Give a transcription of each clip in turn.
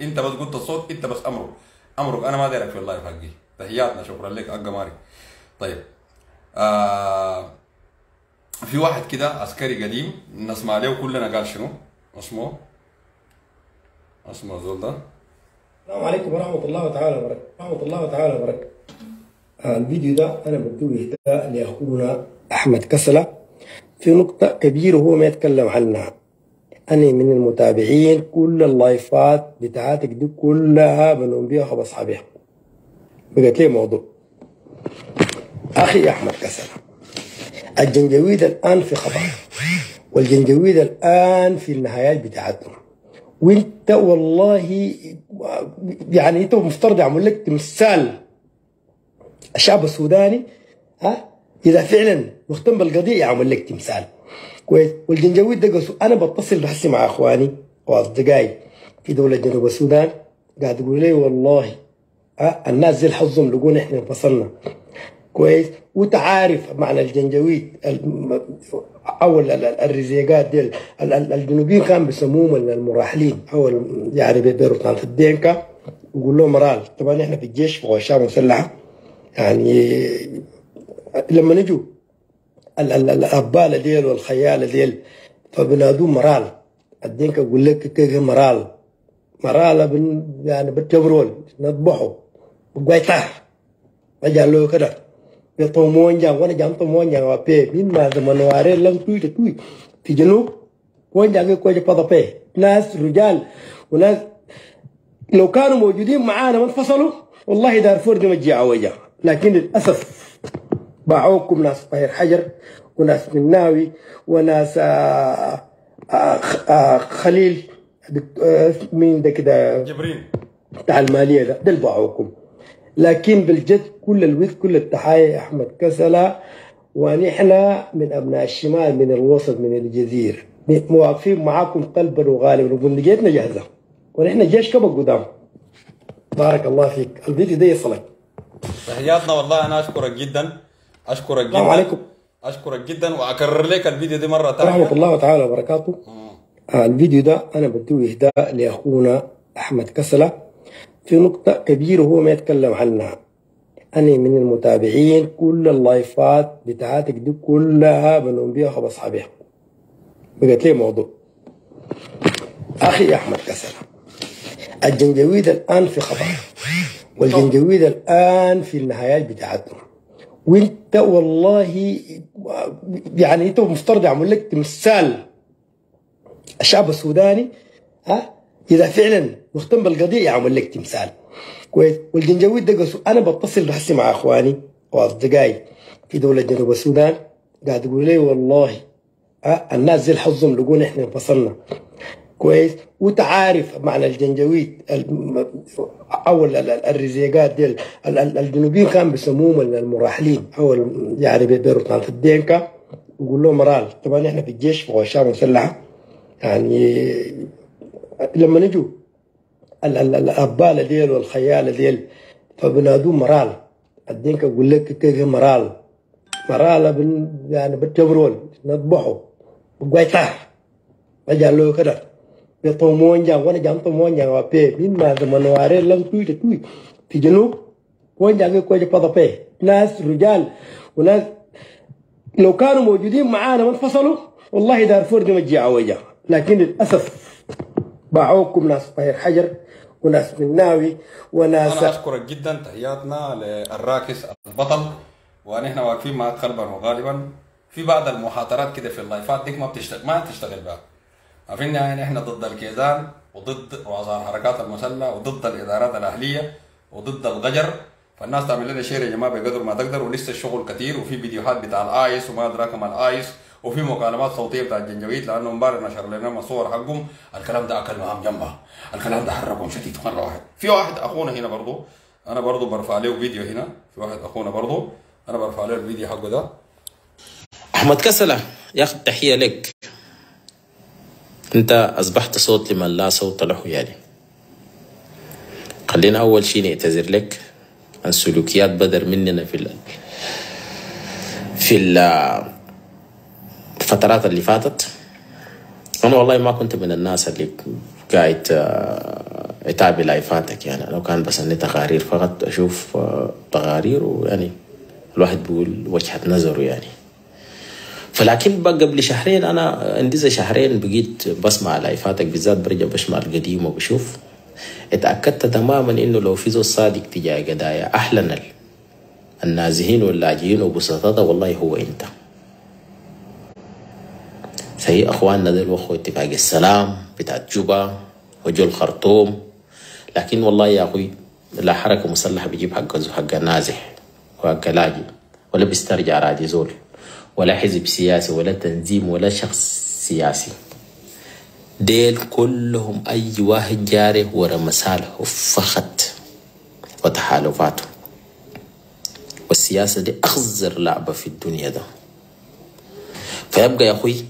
انت بس قلت الصوت انت بس أمرك. أمرك. أنا ما دايرك في اللايف حقي. تحياتنا. شكرا لك. أقا ماري. طيب. آه في واحد كده عسكري قديم نسمع له كلنا قال شنو؟ اسمه؟ اسمه زول ده. السلام عليكم ورحمة الله تعالى وبركاته. ورحمة الله تعالى وبركاته. آه، الفيديو ده أنا بديه إهداء لأخونا أحمد كسلة في نقطة كبيرة هو ما يتكلم عنها. أنا من المتابعين كل اللايفات بتاعتك دي كلها بنوم بيها بيها بقت لي موضوع. أخي أحمد كسلة الجنجويد الآن في خطر والجنجويد الآن في النهايات بتاعتهم. وإنت والله يعني إنت مفترض يعمل لك تمثال. الشعب السوداني ها؟ إذا فعلا مهتم بالقضية يعمل لك تمثال. كويس. والجنجويد ده قصو أنا بتصل بحسي مع إخواني وأصدقائي في دولة جنوب السودان. قاعد يقولوا لي والله ها الناس زي حظهم لقونا إحنا انفصلنا. كويس. وتعارف معنى الجنجويد أو ال- ال- الرزيقات دي ال- ال- الجنوبيين كانوا بيسموهم المراحلين أو يعني بيروتان في الدينكا. يقول لهم مرال طبعا إحنا في الجيش في مسلحة. يعني لما نجوا الاباله ديل والخياله ديل. فبنادوه مرال. الدينكا يقول لك كيف مرال. مرال بن يعني بالتبرول نذبحه monja wala jam to monja wa pe min ma da manware lang tui te tui ti jenu monja ke ko je pada pe ناس رجال. وناس لو كانوا موجودين معانا ما انفصلوا. والله دارفور دي مجي عوجة لكن للأسف باعوكم ناس طاهر حجر وناس مناوي وناس آه آه آه خليل مين ده كده؟ جبرين بتاع المالية ده ده اللي باعوكم. لكن بالجد كل الوث كل التحايا يا أحمد كسلة ونحن من أبناء الشمال من الوسط من الجزيرة. مواقفين معاكم قلبا وغالبا نجيتنا جاهزة. ونحن جيش كبر قدام. بارك الله فيك. الفيديو ده يصلك. تحياتنا والله أنا أشكرك جدا. أشكرك جدا. عليكم. أشكرك جدا وأكرر لك الفيديو دي مرة ثانية الله تعالى وبركاته. آه، الفيديو ده أنا بديه إهداء لأخونا أحمد كسلة في نقطة كبيرة هو ما يتكلم عنها. أنا من المتابعين كل اللايفات بتاعتك دي كلها بنوم بيها خبص بيها بقت لي موضوع. أخي أحمد كسلة الجنجويد الآن في خطر والجنجويد الآن في النهايات بتاعتهم وانت والله يعني انت مفترض يعمل لك تمثال الشعب السوداني ها؟ إذا فعلا مهتم بالقضية يعمل لك تمثال. كويس؟ والجنجويد ده أنا بتصل بحسي مع إخواني وأصدقائي في دولة جنوب السودان قاعد يقولوا لي والله ها؟ الناس زي حظهم لقونا إحنا انفصلنا. كويس. وتعارف معنى الجنجويد أو ال- ال- الرزيقات دي ال- ال- الجنوبيين كانوا بيسموهم المراحلين. أو يعني في الدينكا. يقول لهم مرال طبعا إحنا في الجيش في غشام مسلحة. يعني لما نجوا ال- ال- الأبالة ديل والخيالة ديل فبنادوه مرال. الدينكا يقول لك كيف مرال؟ مرال يعني بالتبرول نذبحه. بقويتاه aja lo kada وناس لو كانوا موجودين معانا ما انفصلوا والله دارفور دي مجي عوجة. لكن للأسف باعوكم ناس طاهر حجر وناس مناوي وناس أنا أشكرك جدا. تحياتنا للراكز البطل. ونحن واقفين معك قلبا وقالبا في بعض المحاضرات كده في اللايفات ديك ما بتشتغل ما تشتغل بها في النهايه نحن ضد الكيزان وضد رؤساء الحركات المسلحه وضد الإدارات الأهلية وضد الغجر. فالناس تعمل لنا share يا جماعة بقدر ما تقدر ولسه الشغل كثير وفي فيديوهات بتاع ال ice وما أدراك ما ال ice وفي مكالمات صوتية بتاع الجنجويد لأنه امبارح نشر لنا صور حقهم الكلام ده أكل مهام جنبها الكلام ده حركهم شديد مرة واحد. في واحد أخونا هنا برضه أنا برضه برفع له فيديو هنا في واحد أخونا برضه أنا برفع له الفيديو حقه ده. أحمد كسلة يا أخي تحية لك. أنت أصبحت صوت لمن لا صوت له يعني. خلينا أول شيء نعتذر لك. عن سلوكيات بدر مننا في ال في ال- الفترات اللي فاتت. أنا والله ما كنت من الناس اللي قاعد آه، أتابع لايفاتك يعني. لو كان بس اني تقارير فقط أشوف آه، تقارير ويعني الواحد بيقول وجهة نظره يعني. فلكن بقى قبل شهرين أنا عندي زي شهرين بقيت بسمع لايفاتك بالذات برجع بسمع القديم وبشوف. اتأكدت تماما إنه لو في زول صادق تجاه قضايا ال- النازحين واللاجئين وبسطاء والله هو أنت. فهي اخواننا دول واخوة اتفاق السلام بتاعت جوبا وجو الخرطوم لكن والله يا أخوي لا حركة مسلحة بيجيب حق حق النازح وحق لاجئ ولا بيسترجع راجي زول. ولا حزب سياسي ولا تنظيم ولا شخص سياسي. ديل كلهم أي واحد جاري ورا مصالحه فقط وتحالفاته. والسياسة دي أخزر لعبة في الدنيا ده. فيبقى يا أخوي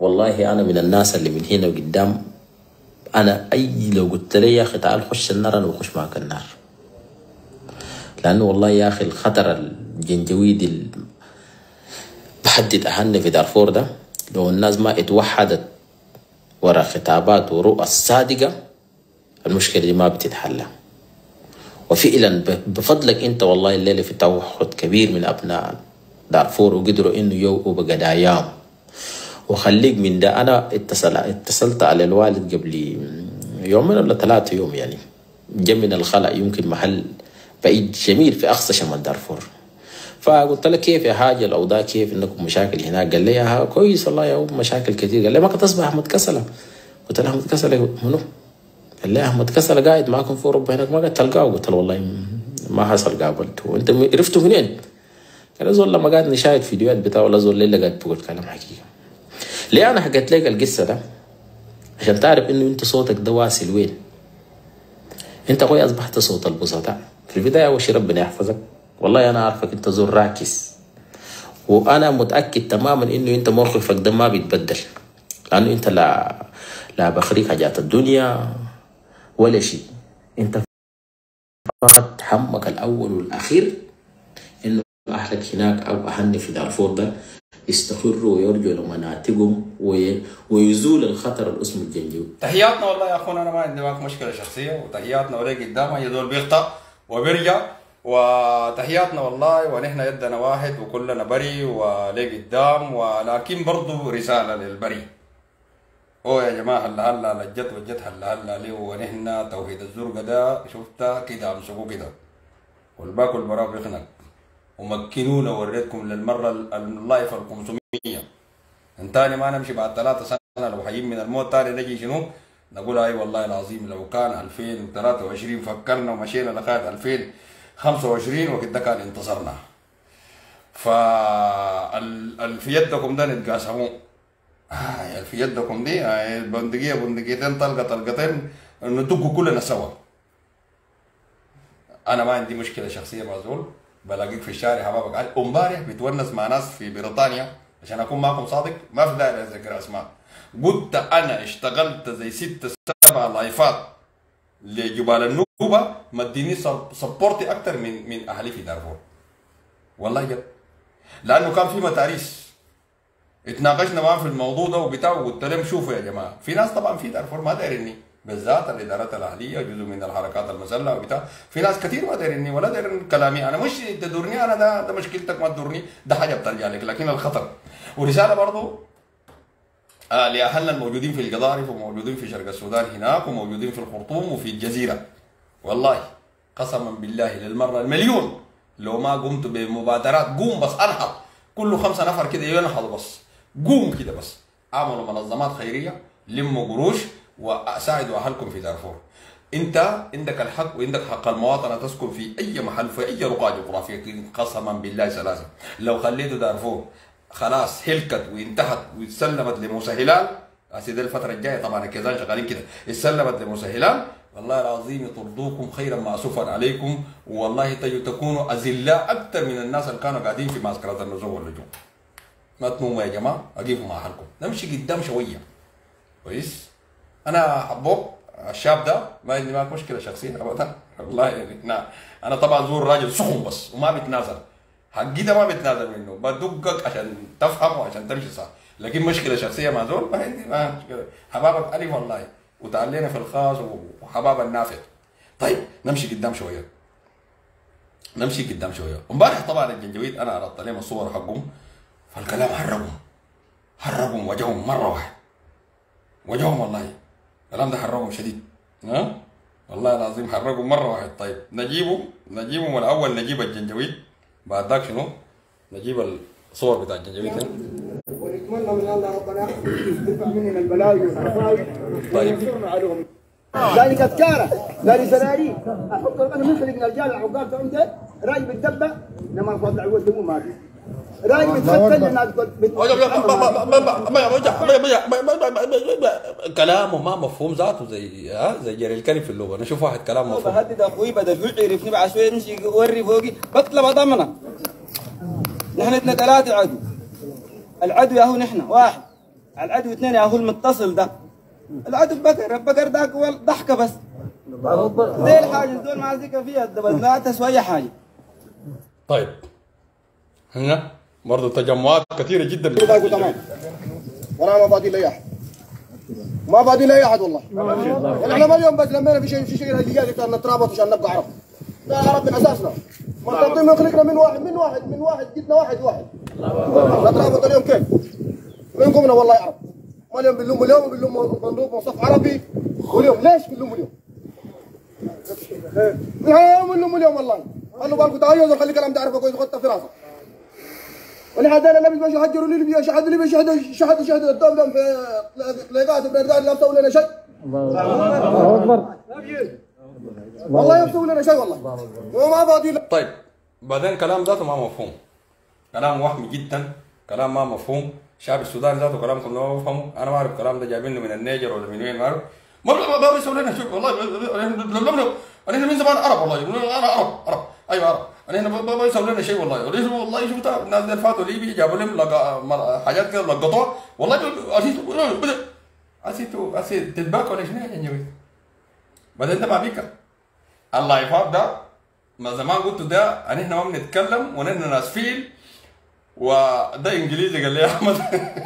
والله أنا من الناس اللي من هنا وقدام أنا أي لو قلت لي يا أخي تعال خش النار أنا بخش معك النار. لأنه والله يا أخي الخطر الجنجويد اللي بحدد اهلنا في دارفور ده. لو الناس ما اتوحدت ورا خطابات ورؤى صادقة المشكلة دي ما بتتحل وفعلا بفضلك أنت والله الليلة في توحد كبير من أبناء دارفور وقدروا إنه يوقوا بقداياهم وخليك من ده أنا اتصل اتصلت على الوالد قبل يومين ولا ثلاثة يوم يعني. جا من الخلا يمكن محل بعيد جميل في أقصى شمال دارفور. فقلت له كيف يا حاجة الأوضاع كيف؟ انكم مشاكل هناك؟ قال لي يا كويس والله يا مشاكل كثير. قال لي ما كنت احمد كسله قلت له احمد كسله منو؟ قال لي أحمد كسله قاعد معكم في اوروبا هناك. ما قد تلقاه. قلت له والله ما حصل قابلته. وانت عرفته منين؟ قال زول لما قاعد نشاهد فيديوهات بتاعه ولا زول اللي قاعد بقول كلام حقيقي. ليه أنا حكيت لك القصة ده؟ عشان تعرف إنه أنت صوتك ده واصل وين. أنت أخوي أصبحت صوت البسطاء. في البداية أول شيء ربنا يحفظك. والله أنا عارفك أنت زول راكز. وأنا متأكد تماما إنه أنت موقفك ده ما بيتبدل. لأنه أنت لا لا بتغريك حاجات الدنيا ولا شيء. أنت فقط همك الأول والأخير إنه أهلك هناك أو اهلنا في دارفور ده يستقروا ويرجعوا لمناطقهم وي- ويزول الخطر الاسمه الجنجويد تحياتنا والله يا أخونا أنا ما عندي معك مشكلة شخصية وتحياتنا وليك قدام اي دول بيخطأ وبيرجع. وتحياتنا والله ونحن يدنا واحد وكلنا بري وليه قدام ولكن برضو رسالة للبري. أو يا جماعة هلا هلا لجت وجت هلا هلا ليه ونحن توحيد الزرقة ده شفتها كده امسكوه كده. والباكل براه ومكنونا وريتكم للمرة اللايف ال 500 ان تاني ما نمشي بعد ثلاثة سنة لو حيين من الموت تاني نجي شنو؟ نقول أي والله العظيم لو كان 2023 فكرنا ومشينا لغاية 2000 25 وكده كان انتصرنا. فالفي يدكم ده نتقاسموه. آه، في يدكم دي آه، بندقية بندقيتين طلقة طلقتين ندقوا كلنا سوا. أنا ما عندي مشكلة شخصية مع زول بلاقيك في الشارع حبابك علي امبارح بتونس مع ناس في بريطانيا عشان أكون معكم صادق ما في داعي أذكر أسماء. قلت أنا اشتغلت زي ست سبع لايفات. لجبال النوبة مديني سبورتي أكثر من من أهلي في دارفور. والله جد. لأنه كان في متاريس. اتناقشنا معاه في الموضوع ده وبتاع وقلت لهم شوفوا يا جماعة في ناس طبعا في دارفور ما دايرني بالذات الإدارات الأهلية جزء من الحركات المسلحة وبتاع. في ناس كثير ما دايرني ولا دايرين كلامي. أنا مش تدورني أنا ده ده مشكلتك ما تدورني ده حاجة بترجع لك لكن الخطر. ورسالة برضو آه لأهلنا الموجودين في القضارف وموجودين في شرق السودان هناك وموجودين في الخرطوم وفي الجزيرة. والله قسما بالله للمرة المليون لو ما قمت بمبادرات قوم بس انهض كل خمسه نفر كده ينهضوا بس. قوم كده بس. اعملوا منظمات خيرية لموا قروش وساعدوا أهلكم في دارفور. انت عندك الحق وعندك حق. المواطن ان تسكن في أي محل في أي رقعة جغرافية. قسما بالله ثلاثة لو خليتوا دارفور خلاص هلكت وانتهت واتسلمت لموسى هلال هسه الفترة الجاية طبعا الكيزان شغالين كده. اتسلمت لموسى هلال والله العظيم يطردوكم خيرا ما سفر عليكم. والله تكونوا أذلاء أكثر من الناس اللي كانوا قاعدين في معسكرات النزوع واللجوء ما تنوموا يا جماعة. أجيبوا مع حالكم. نمشي قدام شوية. كويس؟ أنا حبوك الشاب ده ما عندي معك مشكلة شخصية أبدا. والله يعني نا- أنا طبعا زور راجل سخن بس وما بتنازل حقي ده ما بتنازل منه. بدقك عشان تفهم وعشان تمشي صح. لكن مشكلة شخصية مع زول ما عندي ما حبابك ألف والله. وتعلينا في الخاص وحباب النافع طيب نمشي قدام شوية. نمشي قدام شوية. امبارح طبعا الجنجويد أنا عرضت عليهم الصور حقهم. فالكلام حرقهم حرقهم وجههم مرة واحد. وجههم والله. الكلام ده حرقهم شديد. ها؟ والله العظيم حرقهم مرة واحد. طيب نجيبه. نجيبهم الأول نجيب الجنجويد. بعد ذاك شنو نجيب الصور بتاع الجنجويد هنا ونتمنى من الله ربنا يرفع مننا البلاوي والمصائب طيب. ذلك اذكاره ذلك أحط أنا من خلقنا رجال العقاب تاعهم ده رأي بالدبة. لما نفضل عود دمو ما في راي الناس كلامه ما مفهوم ذاته زي ها زي جري الكلم في اللغة نشوف واحد كلام مفهوم بهدد أخوي بدل يعرفني بعد شوية يمشي يوري فوقي بطلب ضمنه نحن اثنا ثلاثة عدو العدو يا هو نحن واحد العدو اثنين يا هو المتصل ده العدو بكر البكر ذاك هو ضحكه بس زي الحاجة دول ما ذكر فيها الدبل لا تسوى اي حاجة طيب هنا برضه تجمعات كثيرة جدا. تمام. وأنا ما فاضي لاي أحد. ما فاضي لاي أحد والله. إحنا ما اليوم بس لما في شيء في شيء عشان نترابط عشان نبقى عرب. لا عرب من أساسنا. مرتبطين من خلقنا من واحد من واحد من واحد جدنا واحد واحد. نترابط اليوم كيف؟ من قمنا والله عرب. ما اليوم بنلوم اليوم بنلوم بنلوم صف عربي. واليوم ليش بنلوم اليوم؟ اليوم بنلوم اليوم والله. قالوا بالكم تعالوا وخلي كلام تعرفه كويس وخدته في راسك ولهذا أنا لم يشهدوا لي ليبيا شهد ليبيا شهد شهد شهد الدوم دم في لقاءات بلدان لا يسووا لنا شيء والله يسووا لنا شيء والله وما فاضي لا طيب بعدين كلام ذاته ما مفهوم كلام وهمي جدا كلام ما مفهوم الشعب السوداني ذاته كلامكم ما بفهمه أنا ما اعرف الكلام ده جايبينه من النيجر ولا من وين ما اعرف ما بيسوي لنا شيء والله أنا من زمان عرب والله أنا عرب عرب أيوه عرب أنا هنا ما بيسوي لنا شيء والله. وليش والله شفت الناس اللي فاتوا ليبي جابوا لهم لقا- حاجات كده لقطوها. والله اسيت اسيت أسيت تتباكى ولا شنو يا جنجوي بعدين ده ما بيك. الله يفاد ده. ما زمان قلت ده. ان إحنا ما بنتكلم ونحن ناس فيل. وده إنجليزي قال لي أحمد.